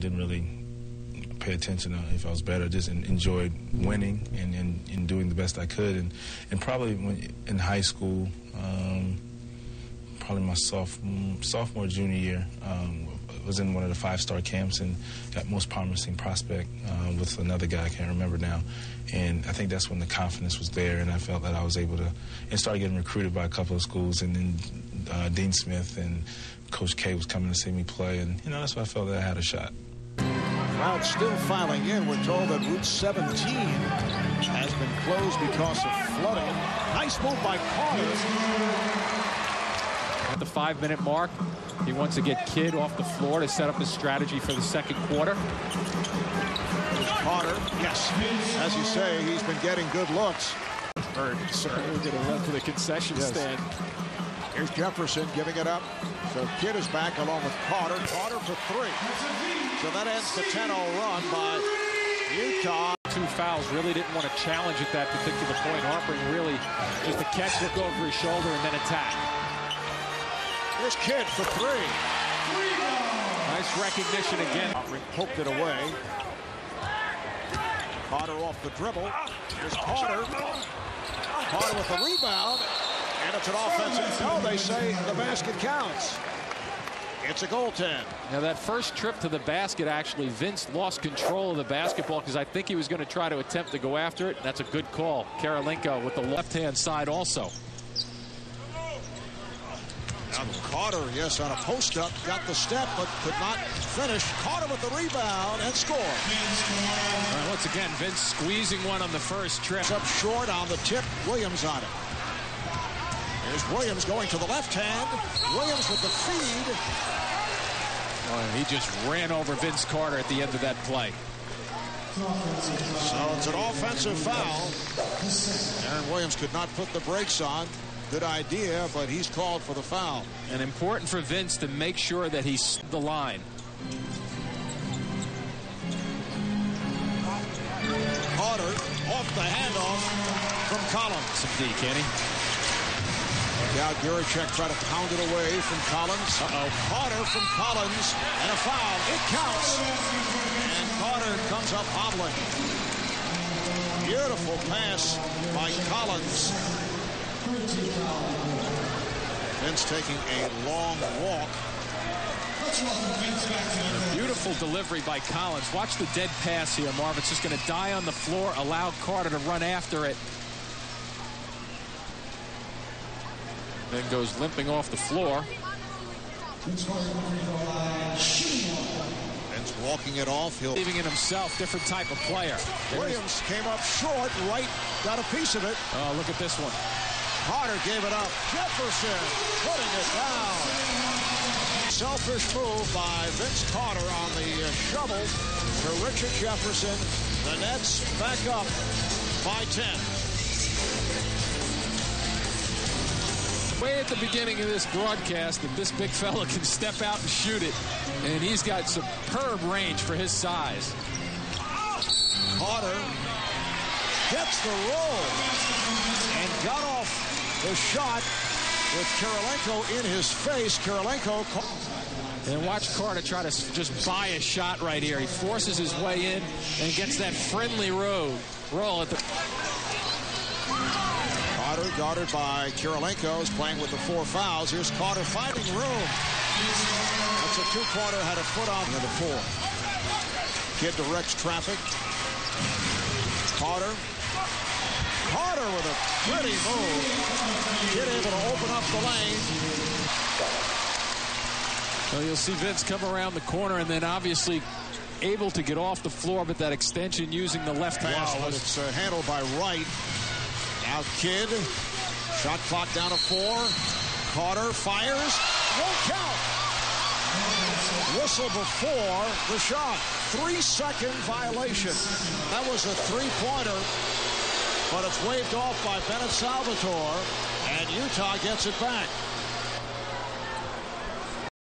didn't really pay attention to if I was better. Just enjoyed winning and, and, and, doing the best I could. And, and probably when, in high school, um, probably my sophomore, sophomore junior year, um, was in one of the five-star camps and got most promising prospect uh, with another guy I can't remember now. And I think that's when the confidence was there, and I felt that I was able to, and started getting recruited by a couple of schools, and then uh, Dean Smith and Coach K was coming to see me play, and you know that's why I felt that I had a shot. Crowd still filing in. We're told that Route 17 has been closed because of flooding. Nice move by Carter. At the five-minute mark, he wants to get Kidd off the floor to set up his strategy for the second quarter. Carter, yes. As you say, he's been getting good looks. Hurt. Certainly going to run to the concession yes. stand. Here's Jefferson giving it up. So Kidd is back along with Carter. Carter for three. So that ends the 10-0 run by Utah. Two fouls really didn't want to challenge at that particular point. Harpring really just a catch, look over his shoulder, and then attack. Here's Kidd for three. Nice recognition again. Poked it away. Carter off the dribble. Here's Carter. Carter with the rebound. And it's an offensive. No, they say the basket counts. It's a goaltend. Now that first trip to the basket, actually, Vince lost control of the basketball because I think he was going to try to attempt to go after it. That's a good call. Kirilenko with the left-hand side also. Now Carter, yes, on a post-up, got the step, but could not finish. Carter with the rebound and score. Right, once again, Vince squeezing one on the first trip. Up short on the tip, Williams on it. Here's Williams going to the left hand. Williams with the feed. Oh, he just ran over Vince Carter at the end of that play. So it's an offensive foul. Deron Williams could not put the brakes on. Good idea, but he's called for the foul. And important for Vince to make sure that he's the line. Carter off the handoff from Collins. Some D, Kenny. Now Giricek try to pound it away from Collins. Uh-oh. Carter from Collins. And a foul. It counts. And Carter comes up hobbling. Beautiful pass by Collins. Vince taking a long walk. Beautiful delivery by Collins. Watch the dead pass here, Marv. It's just going to die on the floor. Allow Carter to run after it. Then goes limping off the floor. Ben's walking it off. He'll leaving it himself. Different type of player. Williams came up short. Wright got a piece of it. Oh, look at this one. Carter gave it up. Jefferson putting it down. Selfish move by Vince Carter on the uh, shovel to Richard Jefferson. The Nets back up by 10. Way at the beginning of this broadcast that this big fella can step out and shoot it. And he's got superb range for his size. Carter gets the roll and got off the shot with Kirilenko in his face. Kirilenko. And watch Carter try to just buy a shot right here. He forces his way in and gets that friendly road roll at the Carter guarded by Kirilenko is playing with the four fouls. Here's Carter finding room. That's a two-pointer, had a foot on the four. Kidd directs traffic. Carter. Carter with a pretty move. Kidd able to open up the lane. Well, you'll see Vince come around the corner and then obviously able to get off the floor, but that extension using the left pass. Wow, it's uh, handled by Wright. Now Kidd. Shot clock down to four. Carter fires. Won't count. Whistle before the shot. Three second violation. That was a three pointer, but it's waved off by Bennett Salvatore, and Utah gets it back.